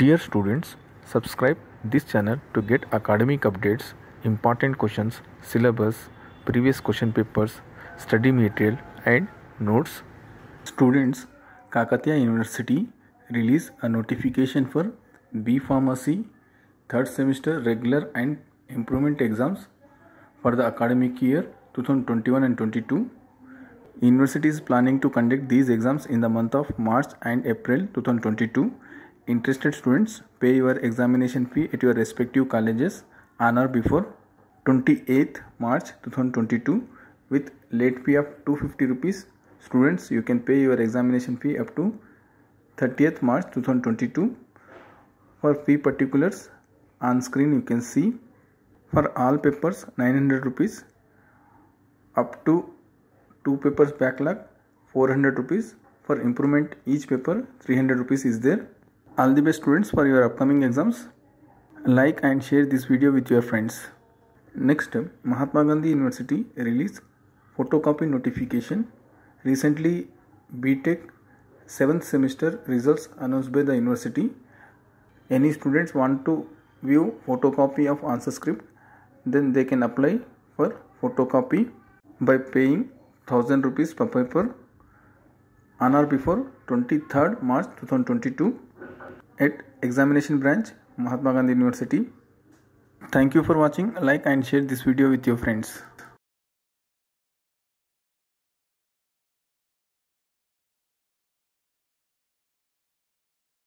Dear students, subscribe this channel to get academic updates, important questions, syllabus, previous question papers, study material and notes. Students, Kakatiya University release a notification for B Pharmacy third semester regular and improvement exams for the academic year 2021 and 22. University is planning to conduct these exams in the month of March and April 2022. Interested students pay your examination fee at your respective colleges on or before 28th March 2022 with late fee of 250 rupees. Students, you can pay your examination fee up to 30th March 2022. For fee particulars on screen you can see for all papers 900 rupees up to two papers backlog 400 rupees for improvement each paper 300 rupees is there all the best students for your upcoming exams. Like and share this video with your friends. Next mahatma gandhi university release photocopy notification. Recently btech 7th semester results announced by the university. Any students want to view photocopy of answer script then they can apply for photocopy by paying 1000 rupees per paper. On or before 23rd March 2022 at examination branch Mahatma Gandhi University. Thank you for watching. Like and share this video with your friends.